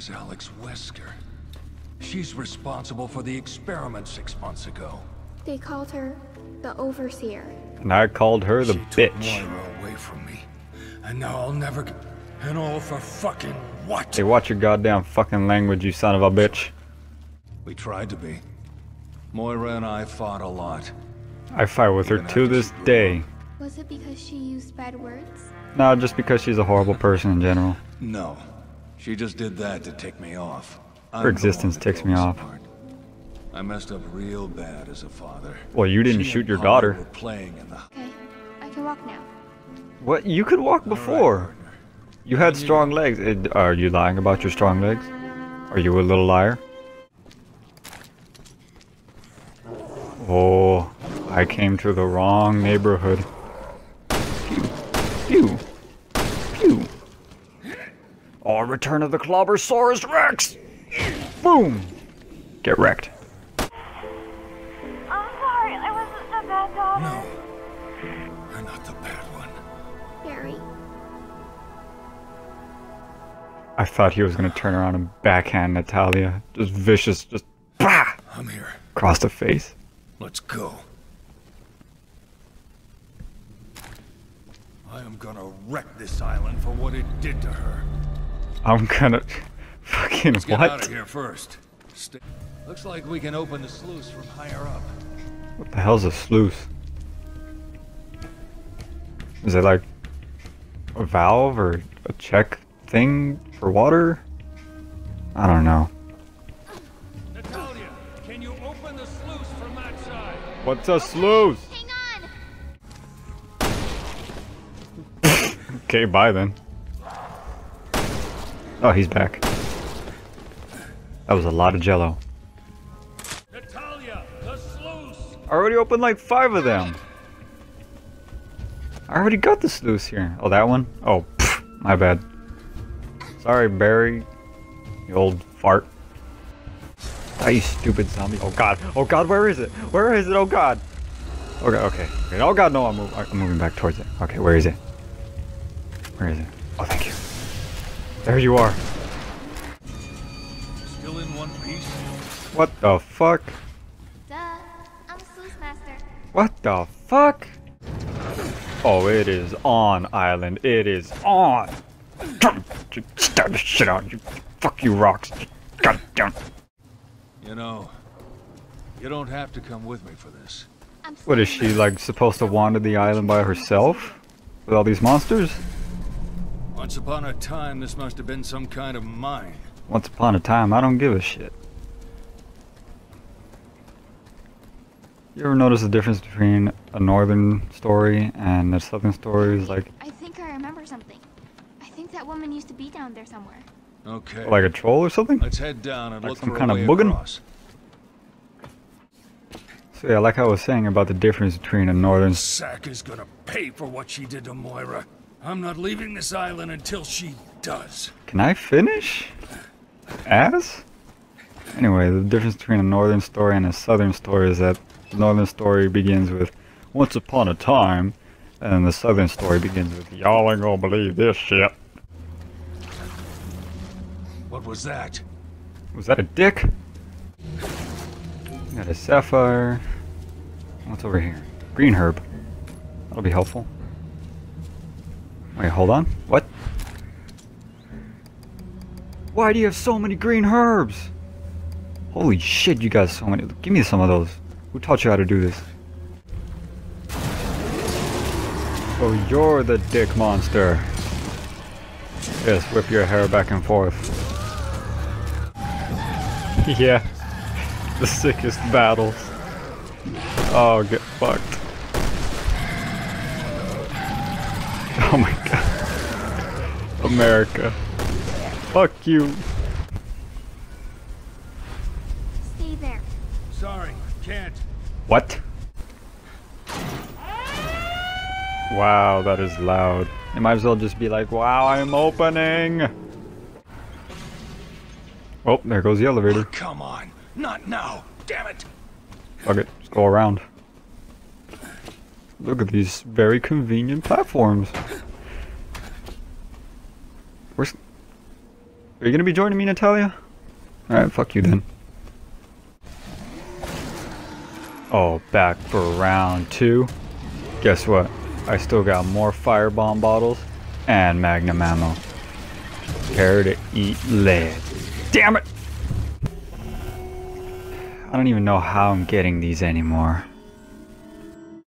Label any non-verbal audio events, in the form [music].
was Alex Wesker. She's responsible for the experiment six months ago. They called her the Overseer. And I called her the she took bitch. Moira away from me. And now I'll never get... And all for fucking what? Hey, watch your goddamn fucking language, you son of a bitch. We tried to be. Moira and I fought a lot. I fight with her to this day. Was it because she used bad words? No, just because she's a horrible person in general. No. She just did that to tick me off. I'm Her existence ticks me off. apart. I messed up real bad as a father. Well, you didn't She shoot your Polly daughter. Were playing in the Okay, I can walk now. What? You could walk before. You had strong legs. Eh, Are you lying about your strong legs? Are you a little liar? Oh, I came to the wrong neighborhood. Pew, pew, pew. Oh, return of the Clobbersaurus Rex! Boom! Get wrecked. I'm sorry, I wasn't a bad daughter. No. You're not the bad one. Barry, I thought he was gonna turn around and backhand Natalia. Just vicious, just bah! I'm here. Across the face. Let's go. I am gonna wreck this island for what it did to her. I'm gonna fucking Let's get out of here first. Stay. Looks like we can open the sluice from higher up. What the hell's a sluice? Is it like a valve or a check thing for water? I don't know. Natalia, can you open the sluice from that side? What's a sluice? hang on! [laughs] Okay, bye then. Oh, he's back. That was a lot of jello. Natalia, the sluice! I already opened like five of them. I already got the sluice here. Oh, that one? Oh, pff, my bad. Sorry, Barry. You old fart. Ah, you stupid zombie. Oh god. Oh god, where is it? Where is it? Oh god. Okay, okay. Oh god, no, I'm, mov- I'm moving back towards it. Okay, where is it? Where is it? Oh, thank you. There you are. Still in one piece? What the fuck? Duh, I'm a sluice master. What the fuck? Oh, it is on, Island. It is on. Stab the shit out you. Fuck you, rocks. God damn. You know, you don't have to come with me for this. I'm What is she, like, supposed to wander the island by herself? With all these monsters? Once upon a time, this must have been some kind of mine. Once upon a time, I don't give a shit. You ever notice the difference between a northern story and a southern story? Is like, I think I remember something. I think that woman used to be down there somewhere. Okay. like a troll or something? Let's head down and Like look some for kind a of way boogin? across. So yeah, like I was saying about the difference between a northern Sack is gonna pay for what she did to Moira. I'm not leaving this island until she does. Can I finish? Ass? Anyway, the difference between a northern story and a southern story is that the northern story begins with once upon a time, and the southern story begins with y'all ain't gonna believe this shit. What was that? Was that a dick? Got a sapphire. What's over here? Green herb. That'll be helpful. Wait, hold on. What? Why do you have so many green herbs? Holy shit, you got so many. Give me some of those. Who taught you how to do this? Oh, you're the dick monster. Yes, whip your hair back and forth. [laughs] yeah. The sickest battles. Oh, get fucked. [laughs] Oh my god. America. Fuck you. Stay there. Sorry, can't. What? Wow, that is loud. It might as well just be like, wow, I'm opening. Oh, there goes the elevator. Come on. Not now. Damn it. Fuck it, let's go around. Look at these very convenient platforms. Where's... Are you gonna be joining me, Natalia? Alright, fuck you then. Oh, back for round two. Guess what? I still got more firebomb bottles and magnum ammo. Prepare to eat lead. Damn it! I don't even know how I'm getting these anymore.